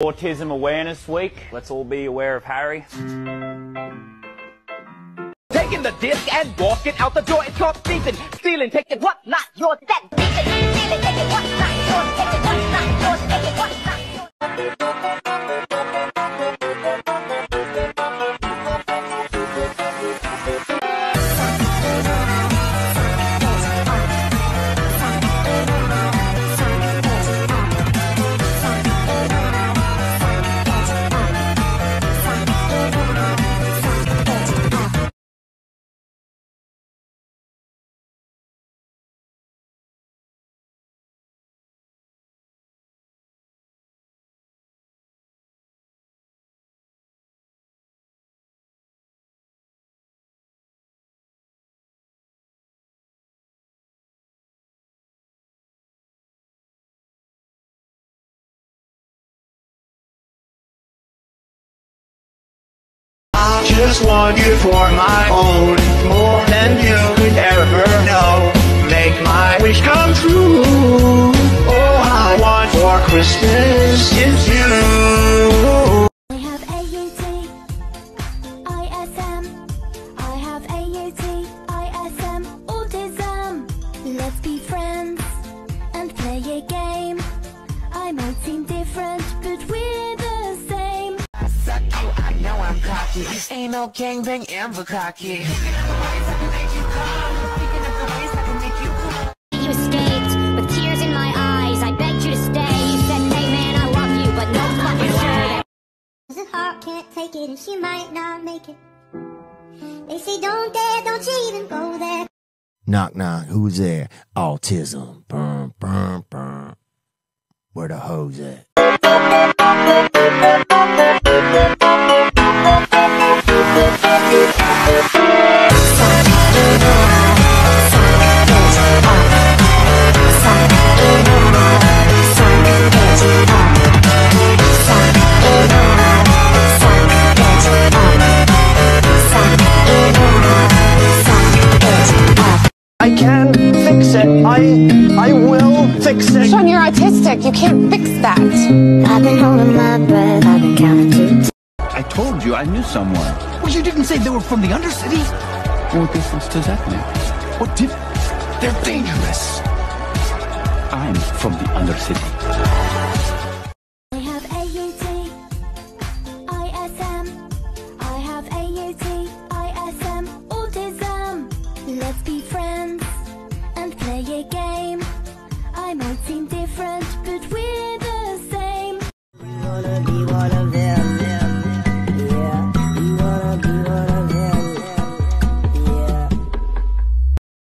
Autism Awareness Week. Let's all be aware of Harry. Taking the disc and walking out the door. It's called thieving, stealing, taking what not yours. That thieving, stealing, taking just want you for my own, more than you could ever know. Make my wish come true. All I want for Christmas is you. I have AUT, have AUT, ISM, autism. Let's be friends and play a game. I might seem I'm cocky. Ain't no gangbang and cocky. You escaped with tears in my eyes. I begged you to stay. You said, "Hey man, I love you, but no fucking way." The heart can't take it and she might not make it. They say don't dare, don't you even go there. Knock knock, who's there? Autism. Burn, burn, burn. Where the hoes at? I can fix it. I I will fix it. Sean, you're autistic. You can't fix that. I've been holding my breath, I've been counting to I told you I knew someone. Well, you didn't say they were from the Undercity. What difference does that make? What did? They're dangerous. I'm from the Undercity. I have AUT, Different.